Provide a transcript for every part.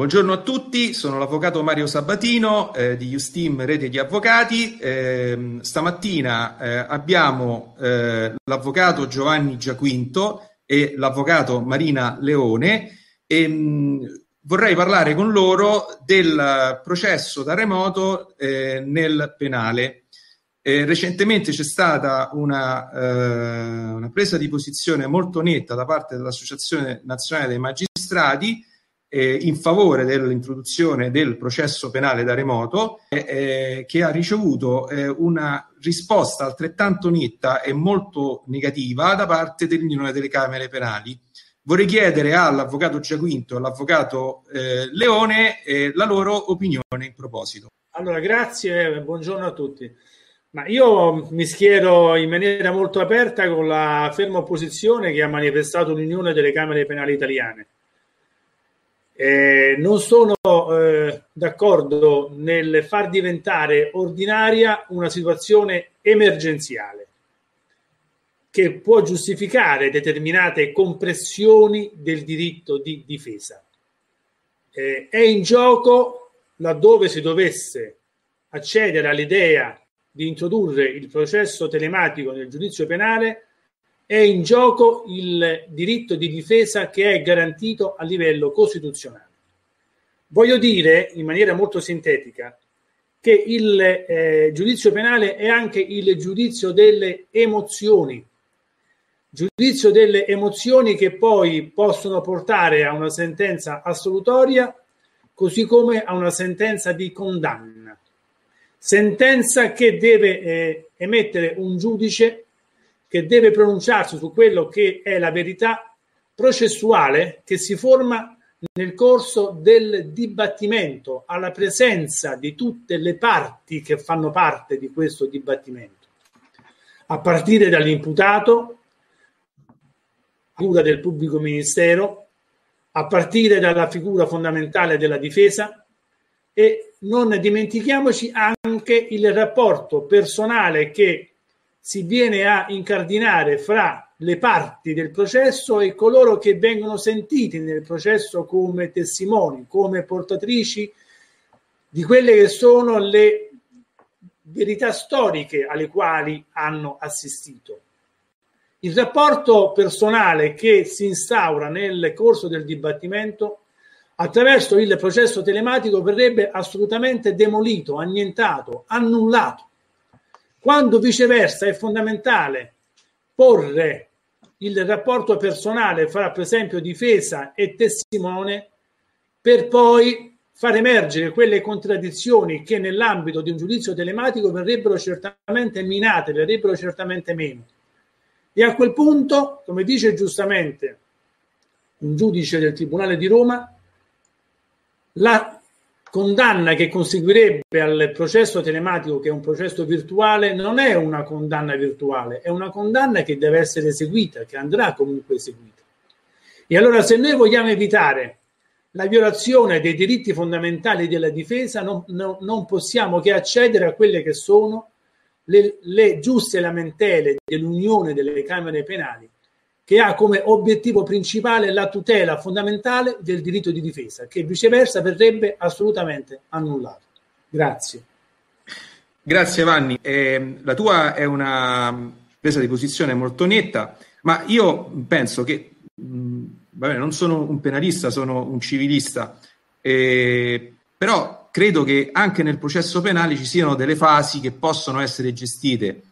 Buongiorno a tutti, sono l'avvocato Mario Sabatino eh, di Justim Rete di Avvocati. Eh, stamattina eh, abbiamo eh, l'avvocato Giovanni Giaquinto e l'avvocato Marina Leone e mh, mm, vorrei parlare con loro del processo da remoto eh, nel penale. Eh, recentemente c'è stata una, una presa di posizione molto netta da parte dell'Associazione Nazionale dei Magistrati eh, in favore dell'introduzione del processo penale da remoto, eh, che ha ricevuto eh, una risposta altrettanto netta e molto negativa da parte dell'Unione delle Camere Penali. Vorrei chiedere all'avvocato Giaquinto e all'avvocato eh, Leone eh, la loro opinione in proposito. Allora, grazie buongiorno a tutti. Ma io mi schiero in maniera molto aperta con la ferma opposizione che ha manifestato l'Unione delle Camere Penali Italiane eh, non sono eh, d'accordo nel far diventare ordinaria una situazione emergenziale che può giustificare determinate compressioni del diritto di difesa. Eh, è in gioco laddove si dovesse accedere all'idea di introdurre il processo telematico nel giudizio penale è in gioco il diritto di difesa che è garantito a livello costituzionale. Voglio dire in maniera molto sintetica che il eh, giudizio penale è anche il giudizio delle emozioni, giudizio delle emozioni che poi possono portare a una sentenza assolutoria, così come a una sentenza di condanna. Sentenza che deve eh, emettere un giudice che deve pronunciarsi su quello che è la verità processuale che si forma nel corso del dibattimento, alla presenza di tutte le parti che fanno parte di questo dibattimento, a partire dall'imputato, figura del pubblico ministero, a partire dalla figura fondamentale della difesa e non dimentichiamoci anche il rapporto personale che si viene a incardinare fra le parti del processo e coloro che vengono sentiti nel processo come testimoni, come portatrici di quelle che sono le verità storiche alle quali hanno assistito. Il rapporto personale che si instaura nel corso del dibattimento attraverso il processo telematico verrebbe assolutamente demolito, annientato, annullato quando viceversa è fondamentale porre il rapporto personale fra, per esempio, difesa e testimone per poi far emergere quelle contraddizioni che nell'ambito di un giudizio telematico verrebbero certamente minate, verrebbero certamente meno. E a quel punto, come dice giustamente un giudice del Tribunale di Roma, la condanna che conseguirebbe al processo telematico, che è un processo virtuale, non è una condanna virtuale, è una condanna che deve essere eseguita, che andrà comunque eseguita. E allora se noi vogliamo evitare la violazione dei diritti fondamentali della difesa, non, no, non possiamo che accedere a quelle che sono le, le giuste lamentele dell'Unione delle Camere Penali che ha come obiettivo principale la tutela fondamentale del diritto di difesa, che viceversa verrebbe assolutamente annullato. Grazie. Grazie Vanni. Eh, la tua è una presa di posizione molto netta, ma io penso che, mh, vabbè, non sono un penalista, sono un civilista, eh, però credo che anche nel processo penale ci siano delle fasi che possono essere gestite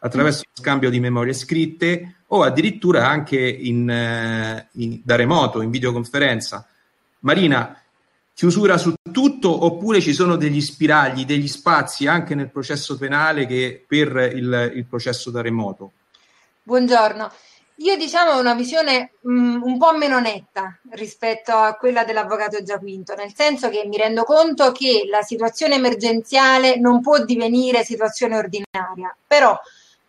attraverso lo scambio di memorie scritte o addirittura anche in, eh, in, da remoto, in videoconferenza. Marina, chiusura su tutto oppure ci sono degli spiragli, degli spazi anche nel processo penale che per il, il processo da remoto? Buongiorno. Io diciamo ho una visione mh, mm, un po' meno netta rispetto a quella dell'avvocato Giaquinto, nel senso che mi rendo conto che la situazione emergenziale non può divenire situazione ordinaria, però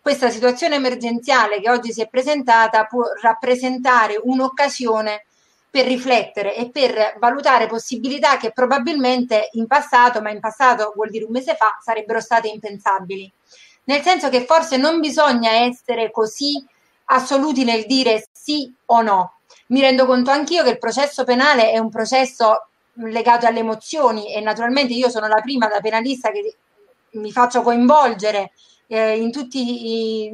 questa situazione emergenziale che oggi si è presentata può rappresentare un'occasione per riflettere e per valutare possibilità che probabilmente in passato, ma in passato vuol dire un mese fa, sarebbero state impensabili. Nel senso che forse non bisogna essere così assoluti nel dire sì o no. Mi rendo conto anch'io che il processo penale è un processo legato alle emozioni e naturalmente io sono la prima da penalista che mi faccio coinvolgere eh, in tutti i,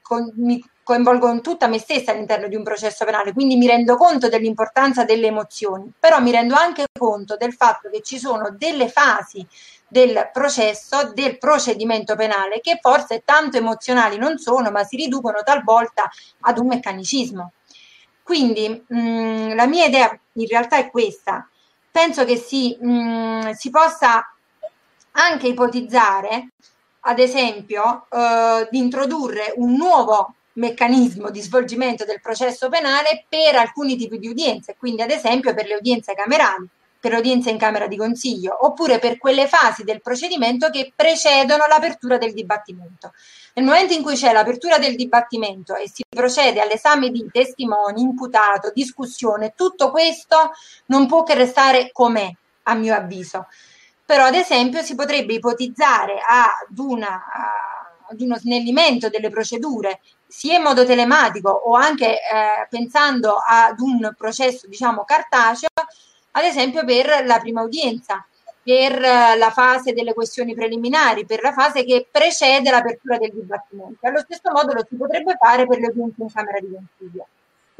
con, mi coinvolgo in tutta me stessa all'interno di un processo penale, quindi mi rendo conto dell'importanza delle emozioni, però mi rendo anche conto del fatto che ci sono delle fasi del processo, del procedimento penale, che forse tanto emozionali non sono, ma si riducono talvolta ad un meccanicismo. Quindi mh, mm, la mia idea in realtà è questa. Penso che si, mh, mm, si possa anche ipotizzare, ad esempio, eh, di introdurre un nuovo meccanismo di svolgimento del processo penale per alcuni tipi di udienze, quindi ad esempio per le udienze camerali per l'udienza in Camera di Consiglio, oppure per quelle fasi del procedimento che precedono l'apertura del dibattimento. Nel momento in cui c'è l'apertura del dibattimento e si procede all'esame di testimoni, imputato, discussione, tutto questo non può che restare com'è, a mio avviso. Però, ad esempio, si potrebbe ipotizzare ad, una, ad uno snellimento delle procedure sia in modo telematico o anche eh, pensando ad un processo, diciamo, cartaceo, ad esempio per la prima udienza, per la fase delle questioni preliminari, per la fase che precede l'apertura del dibattimento. Allo stesso modo lo si potrebbe fare per le udienze in Camera di Consiglio.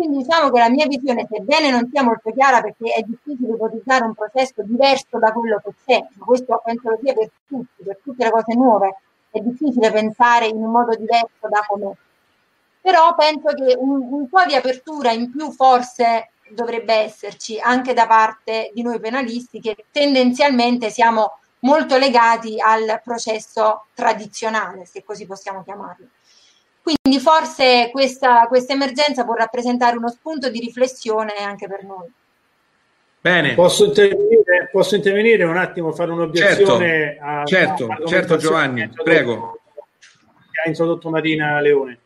Quindi diciamo che la mia visione, sebbene non sia molto chiara perché è difficile ipotizzare un processo diverso da quello che c'è, questo penso lo sia per tutti, per tutte le cose nuove, è difficile pensare in un modo diverso da come. Però penso che un, un po' di apertura in più forse dovrebbe esserci anche da parte di noi penalisti che tendenzialmente siamo molto legati al processo tradizionale, se così possiamo chiamarlo. Quindi forse questa, questa emergenza può rappresentare uno spunto di riflessione anche per noi. Bene. Posso intervenire, posso intervenire un attimo, fare un'obiezione? Certo, a, certo, a certo Giovanni, prego. Che ha introdotto Marina Leone.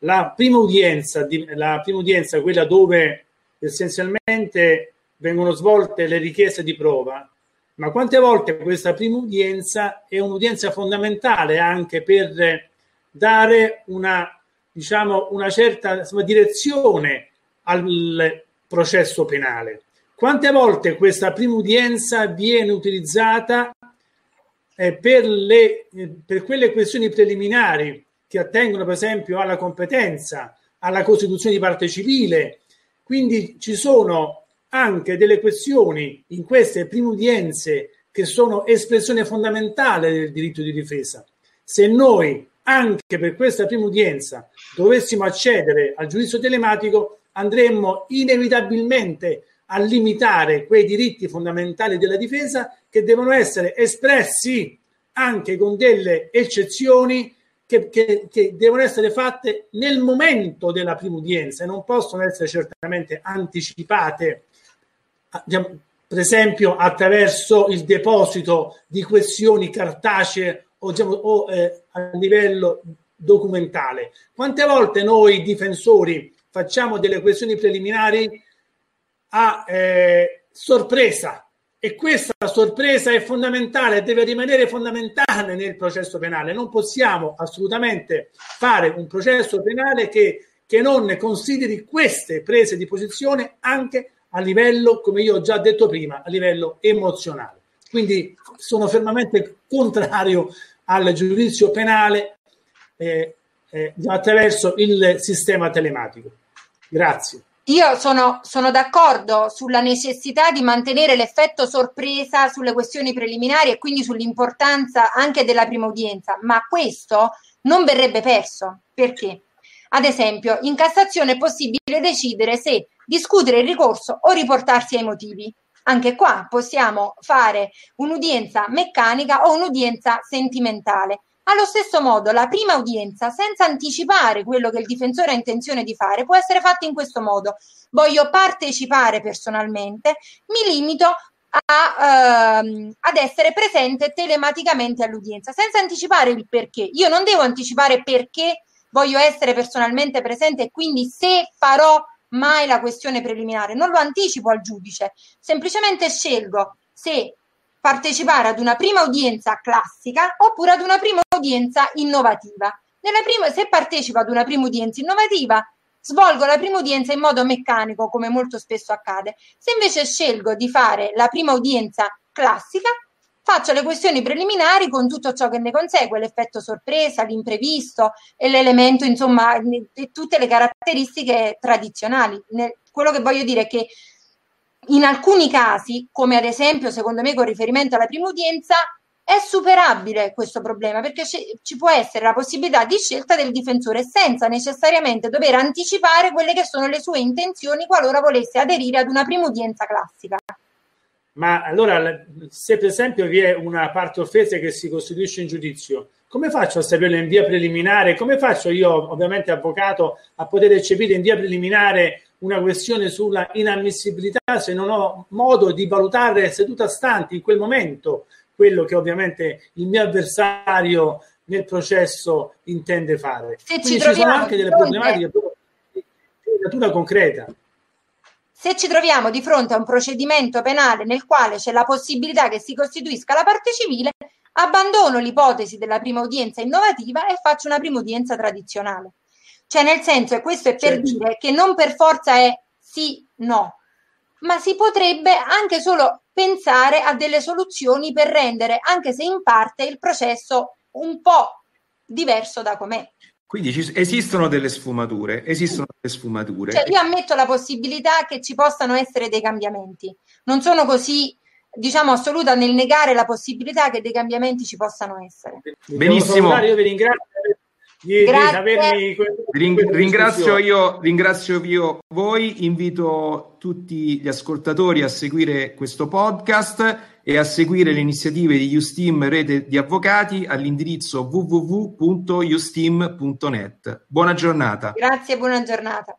La prima udienza, la prima udienza quella dove essenzialmente vengono svolte le richieste di prova, ma quante volte questa prima udienza è un'udienza fondamentale anche per dare una, diciamo, una certa insomma, direzione al processo penale. Quante volte questa prima udienza viene utilizzata eh, per, le, eh, per quelle questioni preliminari che attengono per esempio alla competenza, alla costituzione di parte civile, quindi ci sono anche delle questioni in queste prime udienze che sono espressione fondamentale del diritto di difesa. Se noi anche per questa prima udienza dovessimo accedere al giudizio telematico, andremmo inevitabilmente a limitare quei diritti fondamentali della difesa che devono essere espressi anche con delle eccezioni che, che, che, devono essere fatte nel momento della prima udienza e non possono essere certamente anticipate, per esempio attraverso il deposito di questioni cartacee o, diciamo, o eh, a livello documentale. Quante volte noi difensori facciamo delle questioni preliminari a eh, sorpresa e questa sorpresa è fondamentale, deve rimanere fondamentale nel processo penale. Non possiamo assolutamente fare un processo penale che, che non consideri queste prese di posizione anche a livello, come io ho già detto prima, a livello emozionale. Quindi sono fermamente contrario al giudizio penale eh, eh, attraverso il sistema telematico. Grazie. Io sono, sono, d'accordo sulla necessità di mantenere l'effetto sorpresa sulle questioni preliminari e quindi sull'importanza anche della prima udienza, ma questo non verrebbe perso. Perché? Ad esempio, in Cassazione è possibile decidere se discutere il ricorso o riportarsi ai motivi. Anche qua possiamo fare un'udienza meccanica o un'udienza sentimentale. Allo stesso modo, la prima udienza, senza anticipare quello che il difensore ha intenzione di fare, può essere fatta in questo modo. Voglio partecipare personalmente, mi limito a, ehm, ad essere presente telematicamente all'udienza, senza anticipare il perché. Io non devo anticipare perché voglio essere personalmente presente e quindi se farò mai la questione preliminare, non lo anticipo al giudice, semplicemente scelgo se partecipare ad una prima udienza classica oppure ad una prima udienza innovativa. Prima, se partecipo ad una prima udienza innovativa, svolgo la prima udienza in modo meccanico, come molto spesso accade. Se invece scelgo di fare la prima udienza classica, faccio le questioni preliminari con tutto ciò che ne consegue, l'effetto sorpresa, l'imprevisto e l'elemento, insomma, e tutte le caratteristiche tradizionali. quello che voglio dire è che in alcuni casi, come ad esempio, secondo me, con riferimento alla prima udienza, è superabile questo problema perché ci può essere la possibilità di scelta del difensore senza necessariamente dover anticipare quelle che sono le sue intenzioni qualora volesse aderire ad una prima udienza classica. Ma allora, se per esempio vi è una parte offesa che si costituisce in giudizio, come faccio a sapere in via preliminare? Come faccio io, ovviamente avvocato, a poter eccepire in via preliminare una questione sulla inammissibilità se non ho modo di valutare seduta stante in quel momento quello che ovviamente il mio avversario nel processo intende fare. Se Quindi ci, ci sono anche delle problematiche di natura concreta. Se ci troviamo di fronte a un procedimento penale nel quale c'è la possibilità che si costituisca la parte civile, abbandono l'ipotesi della prima udienza innovativa e faccio una prima udienza tradizionale. Cioè, nel senso, e questo è per certo. dire che non per forza è sì, no, ma si potrebbe anche solo pensare a delle soluzioni per rendere, anche se in parte, il processo un po' diverso da com'è. Quindi ci, esistono delle sfumature, esistono delle sfumature. Cioè, io ammetto la possibilità che ci possano essere dei cambiamenti. Non sono così, diciamo, assoluta nel negare la possibilità che dei cambiamenti ci possano essere. Benissimo. Io vi ringrazio di, di avermi Ring, ringrazio, io, ringrazio io voi, invito tutti gli ascoltatori a seguire questo podcast e a seguire le iniziative di Ustim Rete di Avvocati all'indirizzo www.ustim.net. Buona giornata. Grazie, buona giornata.